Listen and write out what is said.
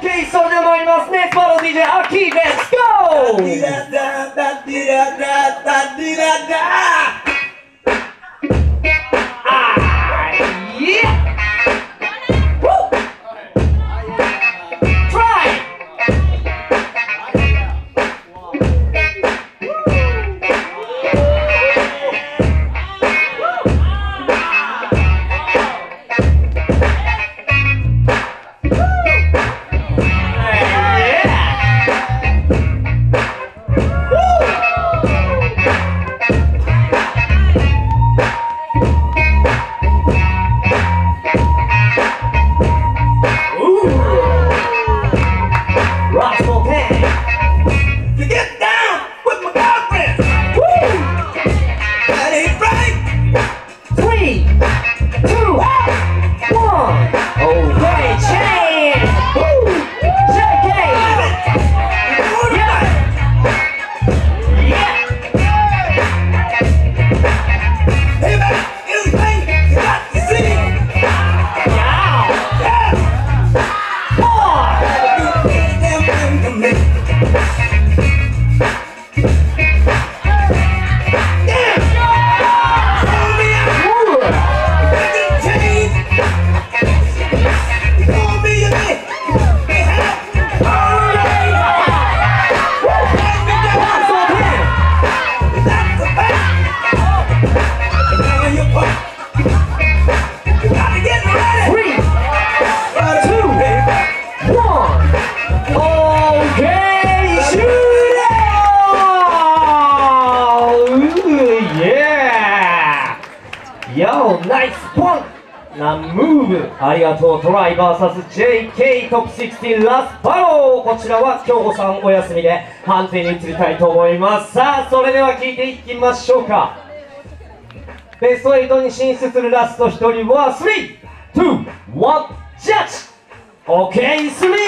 OK それでは参りますネスパロ DJ アキレッツゴー。Yo, nice point! なムーブありがとうトライ VSJK トップ16ラスバローこちらは京子さんお休みで判定に移りたいと思いますさあそれでは聞いていきましょうかベスト8に進出するラスト1人は3、2、1、ジャッジ !OK3、